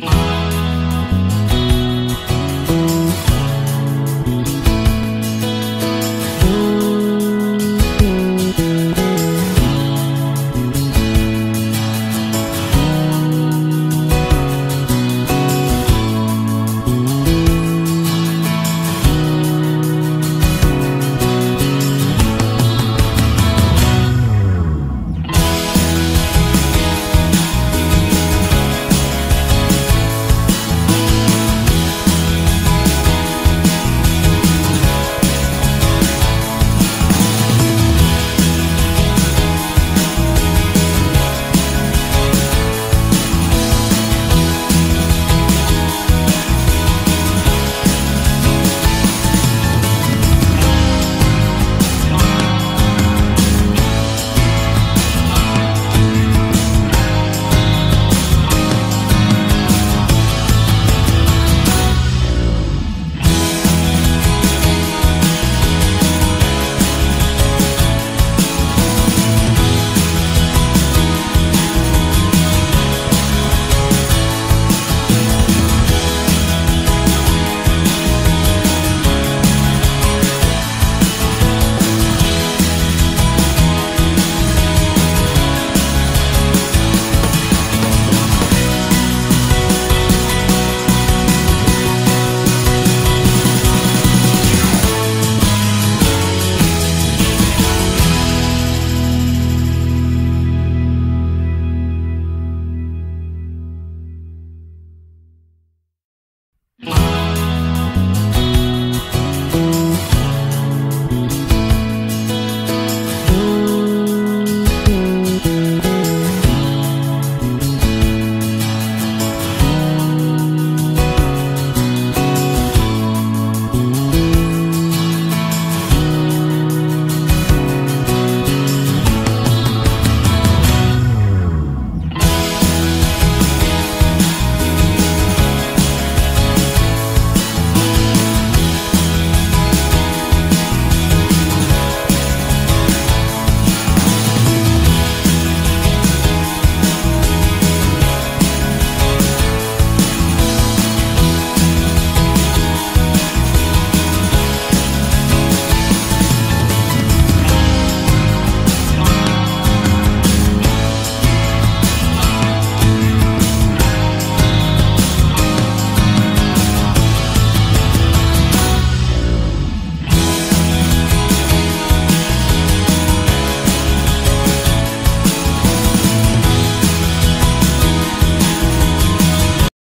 Bye.